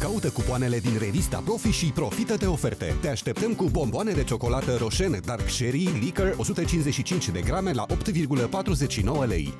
Caută cupoanele din revista Profi și profită de oferte. Te așteptăm cu bomboane de ciocolată Roșen Dark Sherry Liquor 155 de grame la 8,49 lei.